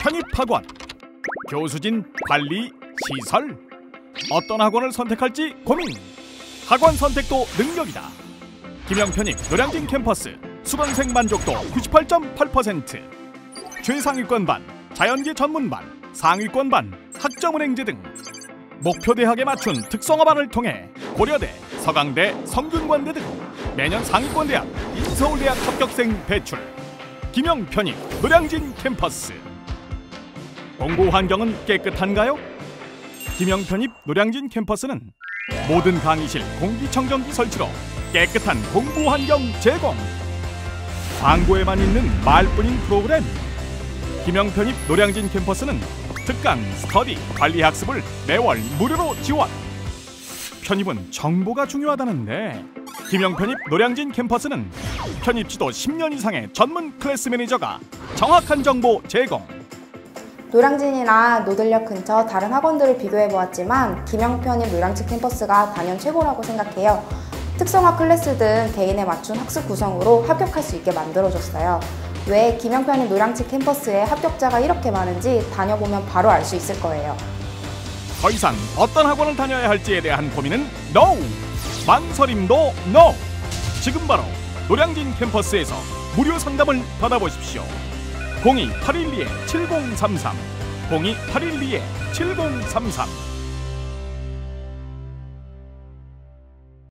편입학원. 교수진 관리 시설. 어떤 학원을 선택할지 고민. 학원 선택도 능력이다. 김영편입 노량진 캠퍼스. 수강생 만족도 98.8% 최상위권 반 자연계 전문 반 상위권 반 학점은행제 등. 목표 대학에 맞춘 특성화 반을 통해 고려대, 서강대, 성균관대 등 매년 상위권 대학 인서울대학 합격생 배출. 김영편입 노량진 캠퍼스 공부 환경은 깨끗한가요? 김영편입 노량진 캠퍼스는 모든 강의실 공기청정기 설치로 깨끗한 공부 환경 제공. 광고에만 있는 말뿐인 프로그램. 김영편입 노량진 캠퍼스는 특강, 스터디, 관리 학습을 매월 무료로 지원. 편입은 정보가 중요하다는데. 김영편입 노량진 캠퍼스는 편입 지도 10년 이상의 전문 클래스 매니저가 정확한 정보 제공 노량진이나 노들역 근처 다른 학원들을 비교해 보았지만 김영편입 노량진 캠퍼스가 단연 최고라고 생각해요. 특성화 클래스 등 개인에 맞춘 학습 구성으로 합격할 수 있게 만들어줬어요. 왜 김영편입 노량진 캠퍼스에 합격자가 이렇게 많은지 다녀보면 바로 알 수 있을 거예요. 더 이상 어떤 학원을 다녀야 할지에 대한 고민은 NO! 망설임도 NO! 지금 바로 노량진 캠퍼스에서 무료 상담을 받아보십시오. 02-812-7033 02-812-7033